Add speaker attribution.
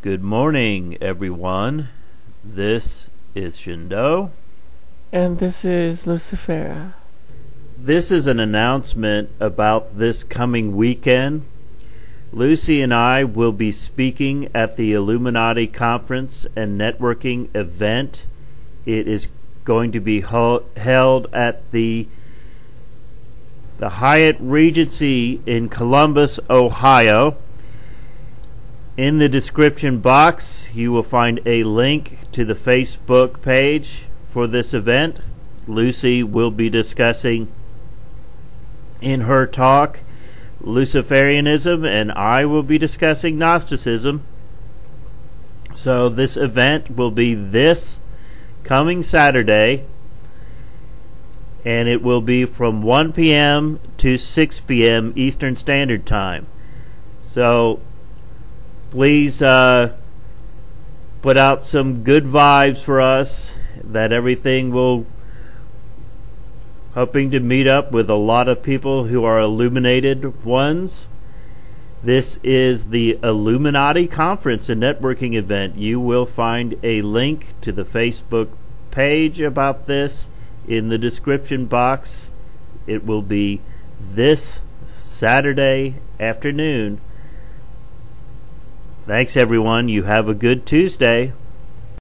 Speaker 1: Good morning, everyone. This is Shindo.
Speaker 2: And this is Lucifera.
Speaker 1: This is an announcement about this coming weekend. Lucy and I will be speaking at the Illuminati Conference and Networking event. It is going to be ho- held at the the Hyatt Regency in Columbus, Ohio. In the description box, you will find a link to the Facebook page for this event. Lucy will be discussing in her talk Luciferianism, and I will be discussing Gnosticism. So, this event will be this coming Saturday, and it will be from 1 p.m. to 6 p.m. Eastern Standard Time. So, please uh, put out some good vibes for us that everything will hoping to meet up with a lot of people who are illuminated ones. This is the illuminati conference and networking event. You will find a link to the facebook page about this in the description box. It will be this saturday afternoon Thanks, everyone. You have a good Tuesday.